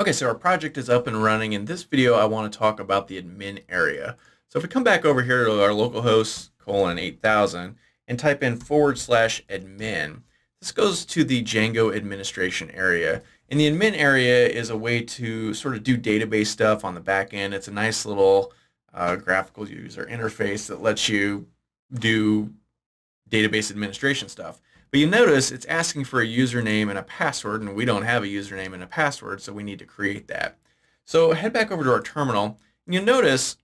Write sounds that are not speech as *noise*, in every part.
Okay, so our project is up and running. In this video, I want to talk about the admin area. So if we come back over here to our localhost colon 8000 and type in forward slash admin, this goes to the Django administration area. And the admin area is a way to sort of do database stuff on the back end. It's a nice little uh, graphical user interface that lets you do database administration stuff. But you notice it's asking for a username and a password, and we don't have a username and a password, so we need to create that. So head back over to our terminal, and you'll notice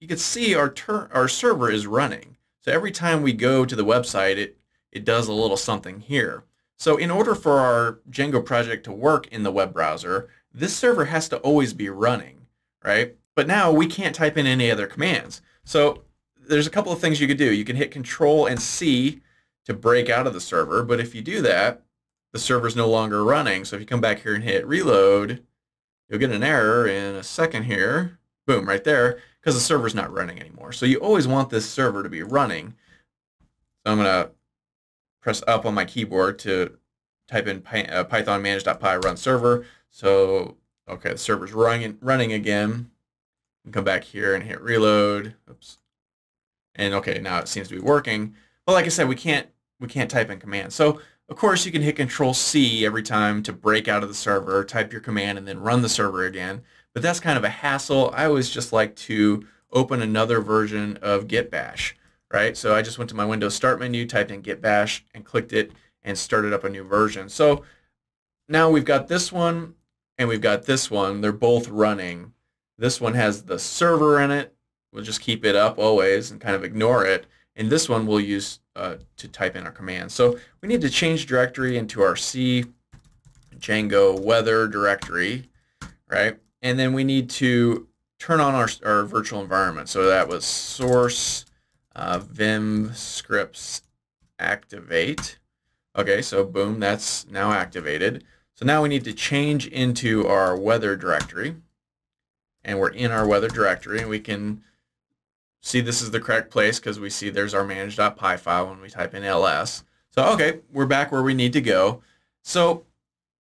you can see our, our server is running. So every time we go to the website, it, it does a little something here. So in order for our Django project to work in the web browser, this server has to always be running, right? But now we can't type in any other commands. So there's a couple of things you could do. You can hit Control and C to break out of the server. But if you do that, the server is no longer running. So if you come back here and hit reload, you'll get an error in a second here. Boom, right there, because the server's not running anymore. So you always want this server to be running. So I'm going to press up on my keyboard to type in uh, python manage.py runserver. So, okay, the server's running, running again. come back here and hit reload. Oops. And okay, now it seems to be working. But like I said, we can't we can't type in commands. So of course you can hit Control C every time to break out of the server, type your command, and then run the server again. But that's kind of a hassle. I always just like to open another version of Git Bash, right? So I just went to my Windows Start menu, typed in Git Bash, and clicked it, and started up a new version. So now we've got this one, and we've got this one. They're both running. This one has the server in it. We'll just keep it up always and kind of ignore it. And this one we'll use uh, to type in our command. So we need to change directory into our C Django weather directory, right? And then we need to turn on our, our virtual environment. So that was source uh, virt scripts activate. Okay, so boom, that's now activated. So now we need to change into our weather directory. And we're in our weather directory, and we can see this is the correct place because we see there's our manage.py file when we type in ls. So, okay, we're back where we need to go. So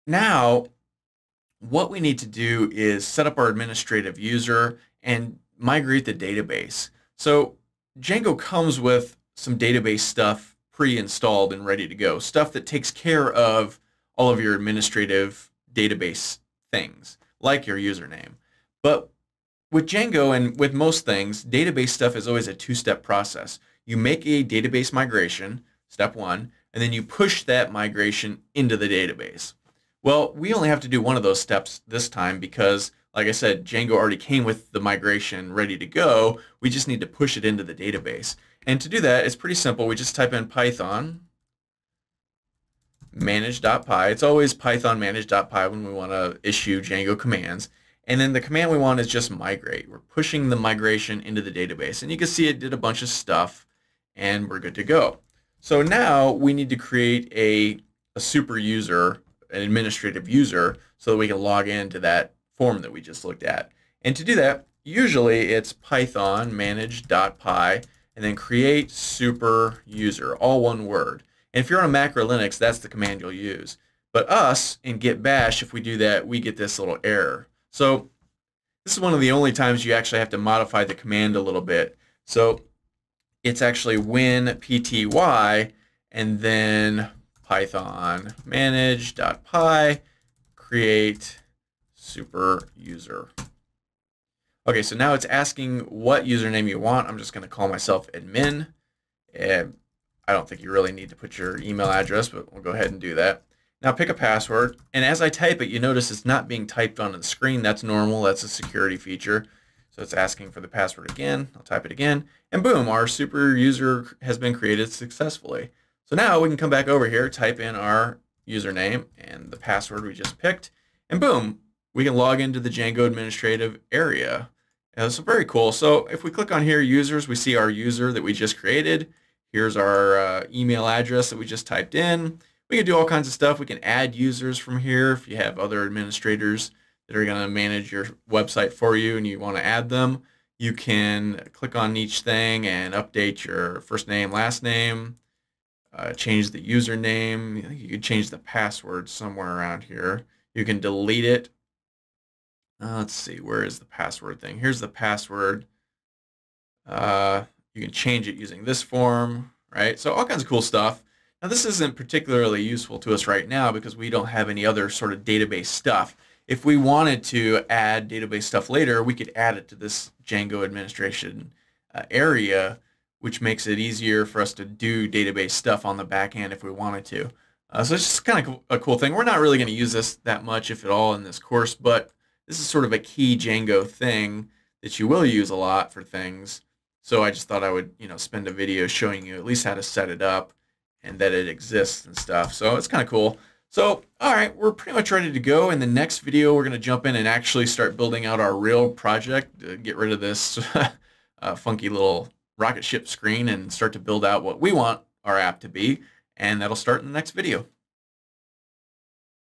now what we need to do is set up our administrative user and migrate the database. So Django comes with some database stuff pre-installed and ready to go, stuff that takes care of all of your administrative database things, like your username. But with Django and with most things, database stuff is always a two-step process. You make a database migration, step one, and then you push that migration into the database. Well, we only have to do one of those steps this time because, like I said, Django already came with the migration ready to go. We just need to push it into the database. And to do that, it's pretty simple. We just type in Python manage.py. It's always Python manage.py when we want to issue Django commands. And then the command we want is just migrate. We're pushing the migration into the database. And you can see it did a bunch of stuff and we're good to go. So now we need to create a, a super user, an administrative user, so that we can log into that form that we just looked at. And to do that, usually it's python manage.py and then createsuperuser, all one word. And if you're on a Mac or Linux, that's the command you'll use. But us in Git Bash, if we do that, we get this little error. So this is one of the only times you actually have to modify the command a little bit. So it's actually winpty and then python manage.py create super user. Okay, so now it's asking what username you want. I'm just going to call myself admin. And I don't think you really need to put your email address, but we'll go ahead and do that. Now pick a password, and as I type it, you notice it's not being typed on the screen. That's normal. That's a security feature. So it's asking for the password again. I'll type it again, and boom, our super user has been created successfully. So now we can come back over here, type in our username and the password we just picked, and boom, we can log into the Django administrative area. And so very cool. So if we click on here, users, we see our user that we just created. Here's our uh, email address that we just typed in. We can do all kinds of stuff. We can add users from here if you have other administrators that are going to manage your website for you and you want to add them. You can click on each thing and update your first name, last name, uh, change the username. You could change the password somewhere around here. You can delete it Uh, let's see, where is the password thing? Here's the password. Uh, you can change it using this form, right? So all kinds of cool stuff. Now this isn't particularly useful to us right now because we don't have any other sort of database stuff. If we wanted to add database stuff later, we could add it to this Django administration uh, area, which makes it easier for us to do database stuff on the back end if we wanted to. Uh, so it's just kind of a cool thing. We're not really going to use this that much, if at all, in this course, but this is sort of a key Django thing that you will use a lot for things. So I just thought I would, you know, spend a video showing you at least how to set it up and that it exists and stuff. So it's kind of cool. So, all right, we're pretty much ready to go. In the next video, we're going to jump in and actually start building out our real project, to get rid of this *laughs* uh, funky little rocket ship screen and start to build out what we want our app to be. And that'll start in the next video.